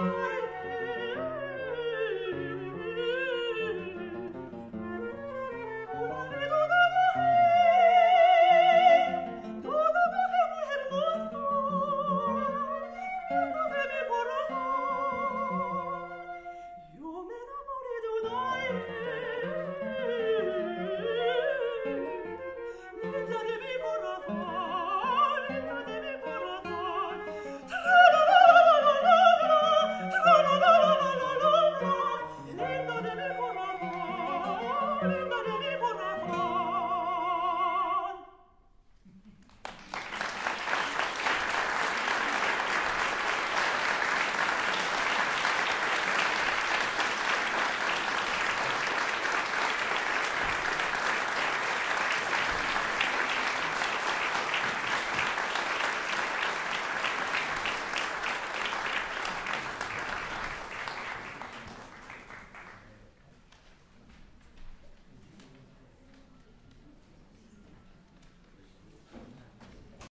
Bye.